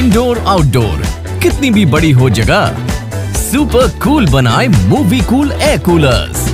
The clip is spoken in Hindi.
आउटडोर कितनी भी बड़ी हो जगह सुपर कूल बनाए मूवी कूल एयर कूलर्स